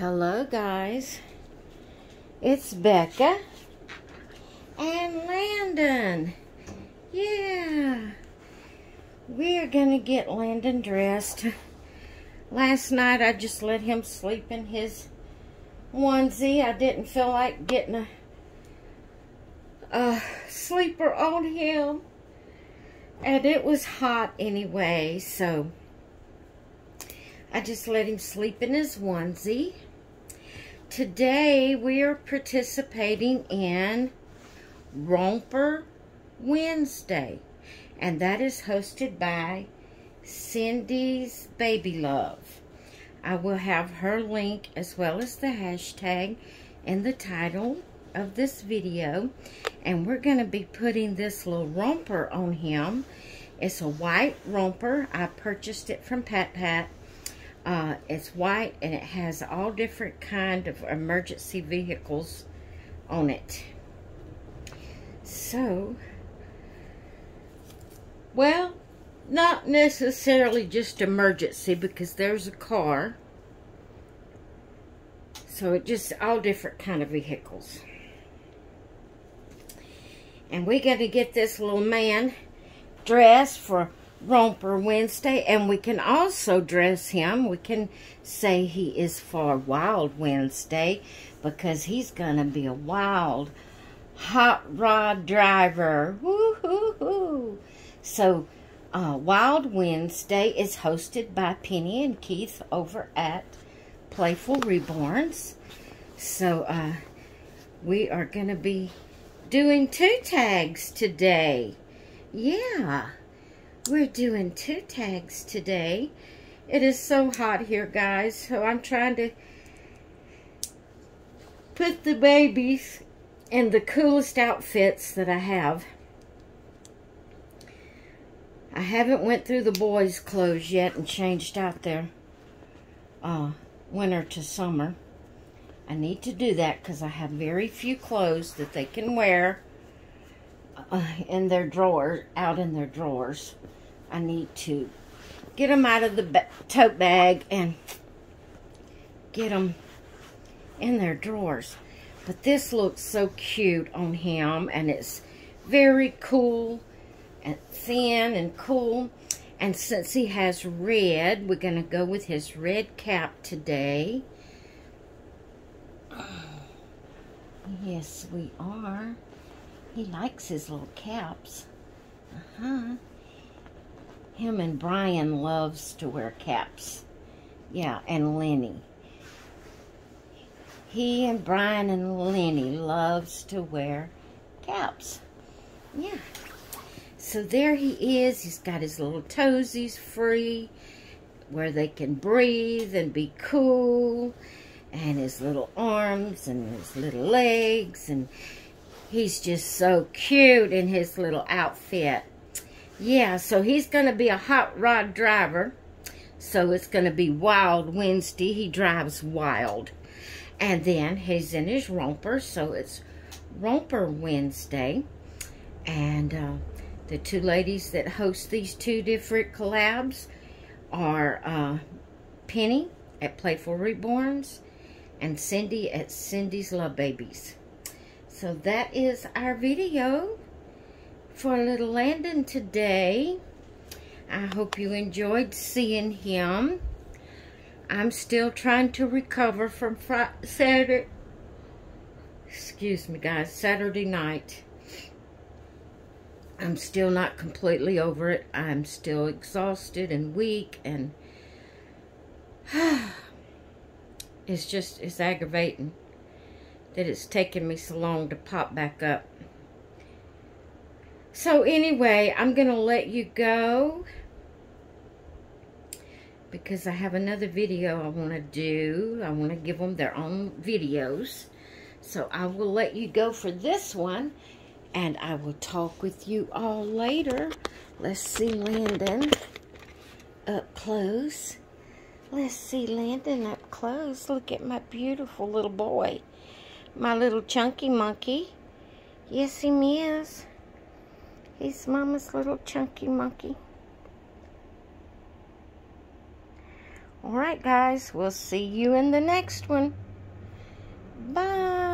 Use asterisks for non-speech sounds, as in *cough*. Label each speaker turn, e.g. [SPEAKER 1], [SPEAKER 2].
[SPEAKER 1] Hello, guys. It's Becca and Landon. Yeah. We're going to get Landon dressed. Last night, I just let him sleep in his onesie. I didn't feel like getting a, a sleeper on him. And it was hot anyway, so I just let him sleep in his onesie. Today we are participating in Romper Wednesday. And that is hosted by Cindy's Baby Love. I will have her link as well as the hashtag in the title of this video. And we're going to be putting this little romper on him. It's a white romper. I purchased it from PatPat uh, it's white and it has all different kind of emergency vehicles on it. So, well, not necessarily just emergency because there's a car. So it just all different kind of vehicles. And we got to get this little man dressed for Romper Wednesday, and we can also dress him. We can say he is for Wild Wednesday because he's going to be a wild hot rod driver. Woo-hoo-hoo. So, uh, Wild Wednesday is hosted by Penny and Keith over at Playful Reborns. So, uh, we are going to be doing two tags today. Yeah. We're doing two tags today. It is so hot here, guys, so I'm trying to put the babies in the coolest outfits that I have. I haven't went through the boys' clothes yet and changed out their uh, winter to summer. I need to do that because I have very few clothes that they can wear uh, in their drawers, out in their drawers. I need to get them out of the tote bag and get them in their drawers. But this looks so cute on him, and it's very cool and thin and cool. And since he has red, we're going to go with his red cap today. *sighs* Yes, we are. He likes his little caps. Uh-huh. Him and Brian loves to wear caps. Yeah, and Lenny. He and Brian and Lenny loves to wear caps. Yeah. So there he is. He's got his little toesies free where they can breathe and be cool. And his little arms and his little legs. And he's just so cute in his little outfit. Yeah, so he's going to be a hot rod driver. So it's going to be Wild Wednesday. He drives wild. And then he's in his romper, so it's Romper Wednesday. And uh, the two ladies that host these two different collabs are uh, Penny at Playful Reborns and Cindy at Cindy's Love Babies. So that is our video for a little Landon today. I hope you enjoyed seeing him. I'm still trying to recover from Friday, Saturday, excuse me guys, Saturday night. I'm still not completely over it. I'm still exhausted and weak and *sighs* it's just, it's aggravating that it's taken me so long to pop back up. So anyway, I'm going to let you go because I have another video I want to do. I want to give them their own videos. So I will let you go for this one and I will talk with you all later. Let's see Landon up close. Let's see Landon up close. Look at my beautiful little boy. My little chunky monkey. Yes, he is. He's mama's little chunky monkey. All right, guys, we'll see you in the next one. Bye.